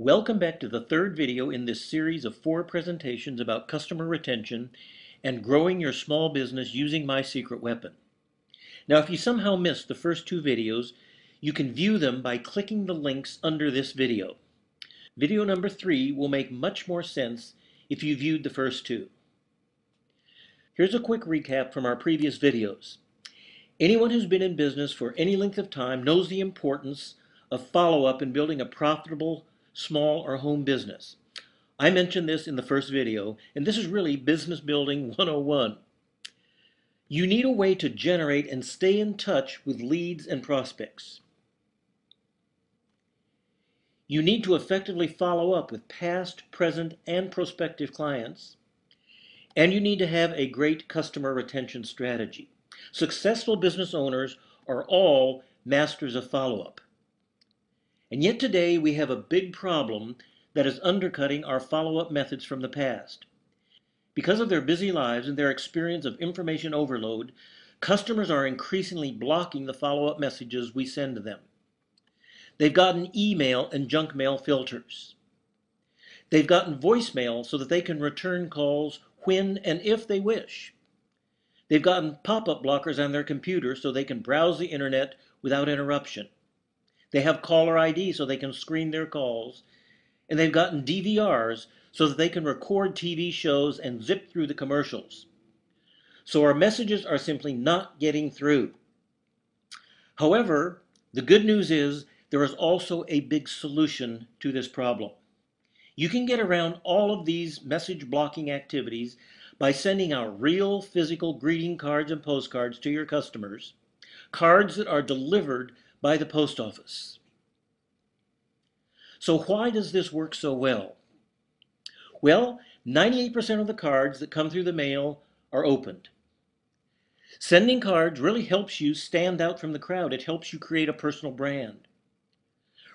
Welcome back to the third video in this series of four presentations about customer retention and growing your small business using my secret weapon. Now if you somehow missed the first two videos, you can view them by clicking the links under this video. Video number three will make much more sense if you viewed the first two. Here's a quick recap from our previous videos. Anyone who's been in business for any length of time knows the importance of follow-up in building a profitable small or home business. I mentioned this in the first video, and this is really Business Building 101. You need a way to generate and stay in touch with leads and prospects. You need to effectively follow up with past, present, and prospective clients. And you need to have a great customer retention strategy. Successful business owners are all masters of follow-up. And yet today we have a big problem that is undercutting our follow-up methods from the past. Because of their busy lives and their experience of information overload, customers are increasingly blocking the follow-up messages we send to them. They've gotten email and junk mail filters. They've gotten voicemail so that they can return calls when and if they wish. They've gotten pop-up blockers on their computer so they can browse the internet without interruption. They have caller ID so they can screen their calls. And they've gotten DVRs so that they can record TV shows and zip through the commercials. So our messages are simply not getting through. However, the good news is there is also a big solution to this problem. You can get around all of these message blocking activities by sending out real physical greeting cards and postcards to your customers, cards that are delivered by the post office. So why does this work so well? Well, 98% of the cards that come through the mail are opened. Sending cards really helps you stand out from the crowd. It helps you create a personal brand.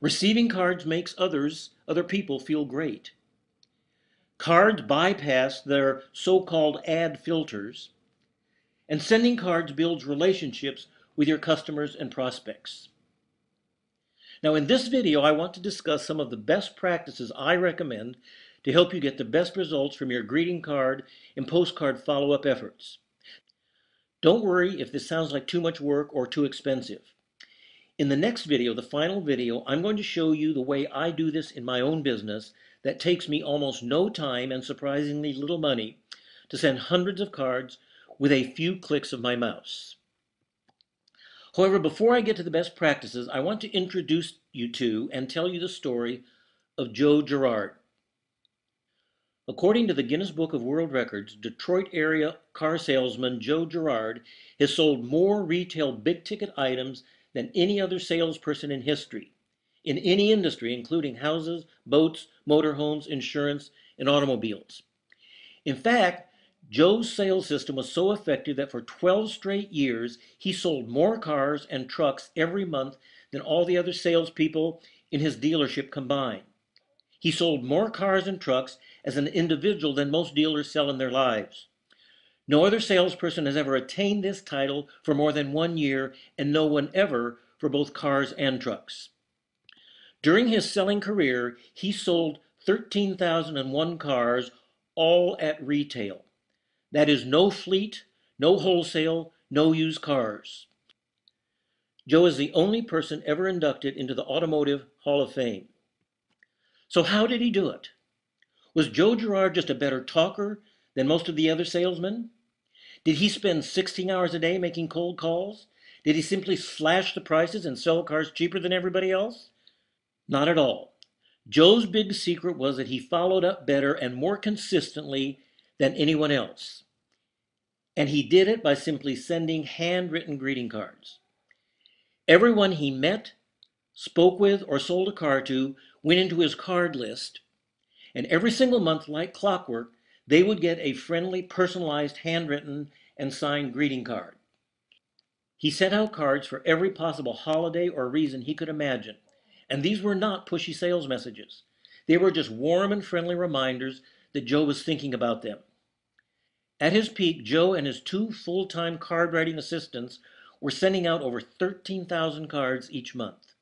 Receiving cards makes others, other people feel great. Cards bypass their so-called ad filters, and sending cards builds relationships with your customers and prospects. Now in this video, I want to discuss some of the best practices I recommend to help you get the best results from your greeting card and postcard follow-up efforts. Don't worry if this sounds like too much work or too expensive. In the next video, the final video, I'm going to show you the way I do this in my own business that takes me almost no time and surprisingly little money to send hundreds of cards with a few clicks of my mouse. However, before I get to the best practices, I want to introduce you to and tell you the story of Joe Girard. According to the Guinness Book of World Records, Detroit area car salesman Joe Girard has sold more retail big ticket items than any other salesperson in history, in any industry, including houses, boats, motorhomes, insurance, and automobiles. In fact, Joe's sales system was so effective that for 12 straight years, he sold more cars and trucks every month than all the other salespeople in his dealership combined. He sold more cars and trucks as an individual than most dealers sell in their lives. No other salesperson has ever attained this title for more than one year, and no one ever for both cars and trucks. During his selling career, he sold 13,001 cars, all at retail. That is no fleet, no wholesale, no used cars. Joe is the only person ever inducted into the Automotive Hall of Fame. So how did he do it? Was Joe Girard just a better talker than most of the other salesmen? Did he spend 16 hours a day making cold calls? Did he simply slash the prices and sell cars cheaper than everybody else? Not at all. Joe's big secret was that he followed up better and more consistently than anyone else. And he did it by simply sending handwritten greeting cards. Everyone he met, spoke with, or sold a car to went into his card list. And every single month, like clockwork, they would get a friendly, personalized, handwritten, and signed greeting card. He sent out cards for every possible holiday or reason he could imagine. And these were not pushy sales messages. They were just warm and friendly reminders that Joe was thinking about them. At his peak, Joe and his two full-time card writing assistants were sending out over 13,000 cards each month.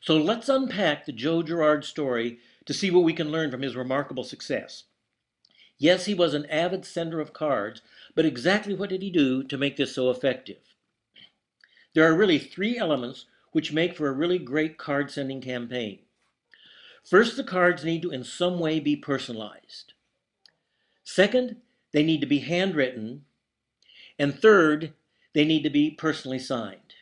So let's unpack the Joe Girard story to see what we can learn from his remarkable success. Yes, he was an avid sender of cards, but exactly what did he do to make this so effective? There are really three elements which make for a really great card sending campaign. First, the cards need to in some way be personalized. Second, they need to be handwritten. And third, they need to be personally signed.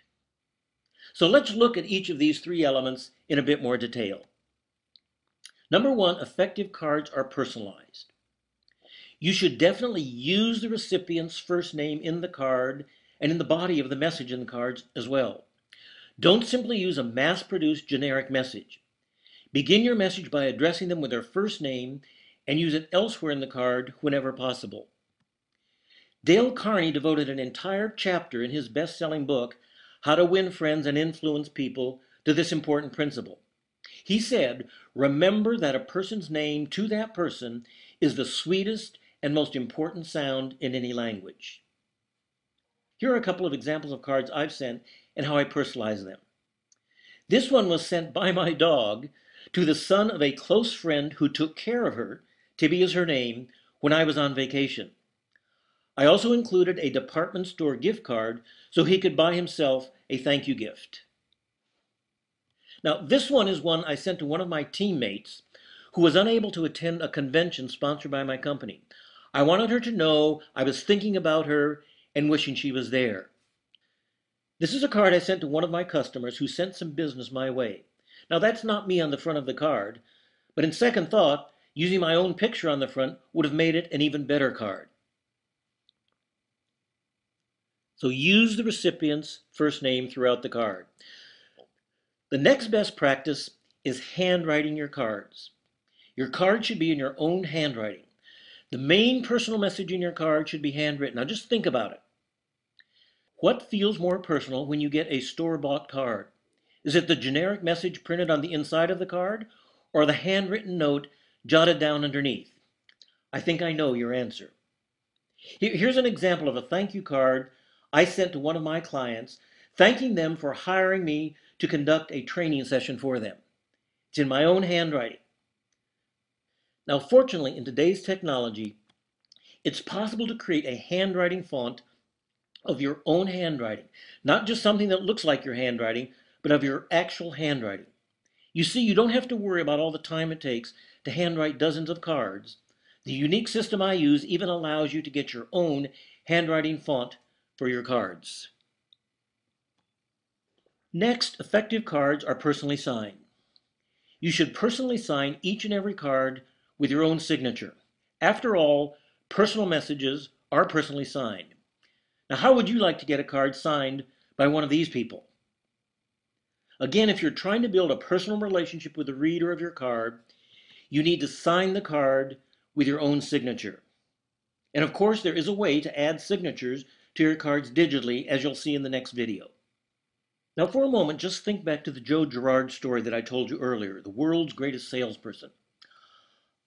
So let's look at each of these three elements in a bit more detail. Number one, effective cards are personalized. You should definitely use the recipient's first name in the card and in the body of the message in the cards as well. Don't simply use a mass produced generic message. Begin your message by addressing them with their first name and use it elsewhere in the card whenever possible. Dale Carnegie devoted an entire chapter in his best selling book, How to Win Friends and Influence People, to this important principle. He said, Remember that a person's name to that person is the sweetest and most important sound in any language. Here are a couple of examples of cards I've sent and how I personalize them. This one was sent by my dog to the son of a close friend who took care of her, Tibby is her name, when I was on vacation. I also included a department store gift card so he could buy himself a thank you gift. Now, this one is one I sent to one of my teammates who was unable to attend a convention sponsored by my company. I wanted her to know I was thinking about her and wishing she was there. This is a card I sent to one of my customers who sent some business my way. Now, that's not me on the front of the card, but in second thought, using my own picture on the front would have made it an even better card. So use the recipient's first name throughout the card. The next best practice is handwriting your cards. Your card should be in your own handwriting. The main personal message in your card should be handwritten. Now just think about it. What feels more personal when you get a store-bought card? Is it the generic message printed on the inside of the card or the handwritten note jotted down underneath? I think I know your answer. Here's an example of a thank you card I sent to one of my clients, thanking them for hiring me to conduct a training session for them. It's in my own handwriting. Now, fortunately, in today's technology, it's possible to create a handwriting font of your own handwriting, not just something that looks like your handwriting, but of your actual handwriting. You see, you don't have to worry about all the time it takes to handwrite dozens of cards. The unique system I use even allows you to get your own handwriting font for your cards. Next, effective cards are personally signed. You should personally sign each and every card with your own signature. After all, personal messages are personally signed. Now, how would you like to get a card signed by one of these people? Again, if you're trying to build a personal relationship with the reader of your card, you need to sign the card with your own signature. And of course, there is a way to add signatures to your cards digitally, as you'll see in the next video. Now, for a moment, just think back to the Joe Girard story that I told you earlier, the world's greatest salesperson.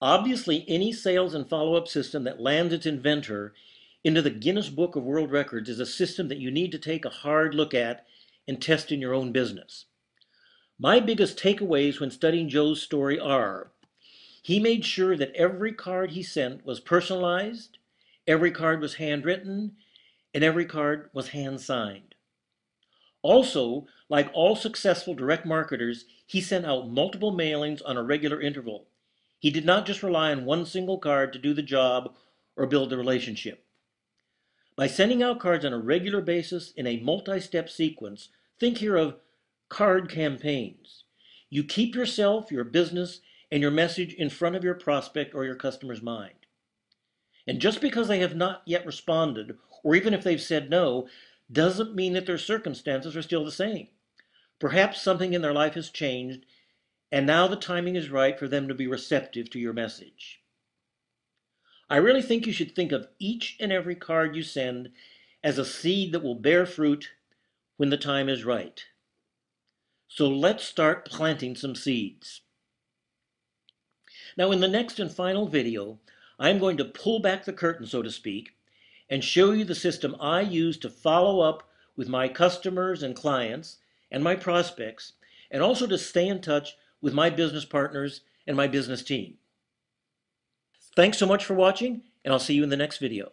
Obviously, any sales and follow-up system that lands its inventor into the Guinness Book of World Records is a system that you need to take a hard look at and test in your own business. My biggest takeaways when studying Joe's story are he made sure that every card he sent was personalized, every card was handwritten, and every card was hand signed. Also, like all successful direct marketers, he sent out multiple mailings on a regular interval he did not just rely on one single card to do the job or build the relationship. By sending out cards on a regular basis in a multi step sequence, think here of card campaigns. You keep yourself, your business, and your message in front of your prospect or your customer's mind. And just because they have not yet responded, or even if they've said no, doesn't mean that their circumstances are still the same. Perhaps something in their life has changed and now the timing is right for them to be receptive to your message. I really think you should think of each and every card you send as a seed that will bear fruit when the time is right. So let's start planting some seeds. Now in the next and final video, I'm going to pull back the curtain, so to speak, and show you the system I use to follow up with my customers and clients and my prospects and also to stay in touch with my business partners and my business team. Thanks so much for watching, and I'll see you in the next video.